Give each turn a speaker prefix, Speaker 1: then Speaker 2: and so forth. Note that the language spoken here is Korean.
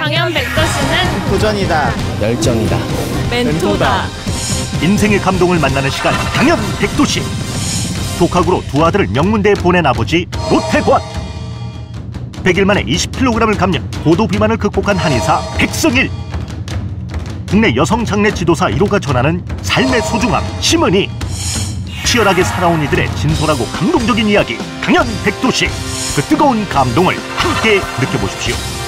Speaker 1: 강연 백도씨는
Speaker 2: 도전이다.
Speaker 3: 열정이다.
Speaker 1: 멘토다.
Speaker 4: 인생의 감동을 만나는 시간 강연 백도시 독학으로 두 아들을 명문대에 보낸 아버지 노태권 100일 만에 20kg을 감량 고도 비만을 극복한 한의사 백성일. 국내 여성 장례 지도사 1호가 전하는 삶의 소중함 심은희 치열하게 살아온 이들의 진솔하고 감동적인 이야기 강연 백도시 그 뜨거운 감동을 함께 느껴보십시오